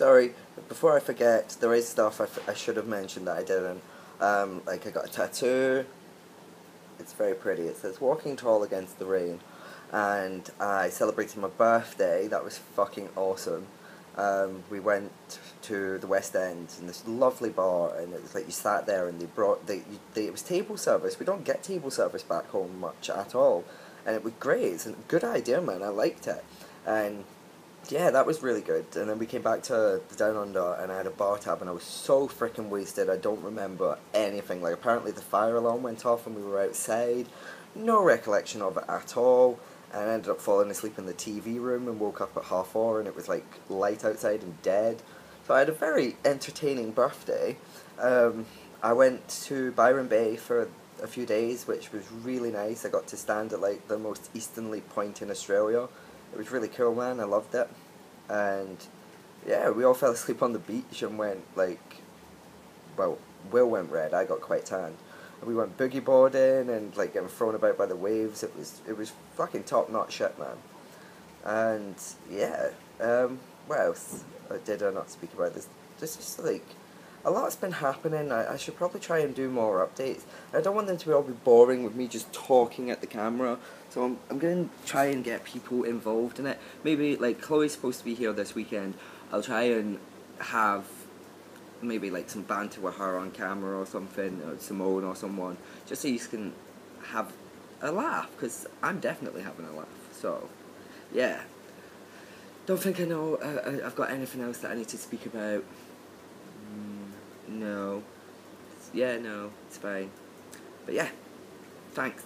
sorry, before I forget, there is stuff I, I should have mentioned that I didn't. Um, like, I got a tattoo. It's very pretty. It says Walking Tall Against the Rain. And I celebrated my birthday. That was fucking awesome. Um, we went to the West End in this lovely bar, and it was like you sat there and they brought they, they it was table service. We don't get table service back home much at all, and it was great. It's a good idea, man. I liked it, and yeah, that was really good. And then we came back to the Down Under, and I had a bar tab, and I was so freaking wasted. I don't remember anything. Like apparently the fire alarm went off, and we were outside. No recollection of it at all. And I ended up falling asleep in the TV room and woke up at half four, and it was like light outside and dead. So I had a very entertaining birthday. Um, I went to Byron Bay for a few days, which was really nice. I got to stand at like the most easternly point in Australia. It was really cool, man. I loved it. And yeah, we all fell asleep on the beach and went like, well, Will went red. I got quite tanned. And we went boogie boarding and like getting thrown about by the waves. It was it was fucking top notch shit, man. And yeah, um, what else did I not speak about? This just like a lot's been happening. I, I should probably try and do more updates. I don't want them to be all be boring with me just talking at the camera. So I'm, I'm going to try and get people involved in it. Maybe like Chloe's supposed to be here this weekend. I'll try and have maybe like some banter with her on camera or something, or Simone or someone, just so you can have a laugh. Because I'm definitely having a laugh. So yeah. Don't think I know. Uh, I- I've got anything else that I need to speak about. Mm, no. Yeah, no, it's fine. But yeah, thanks.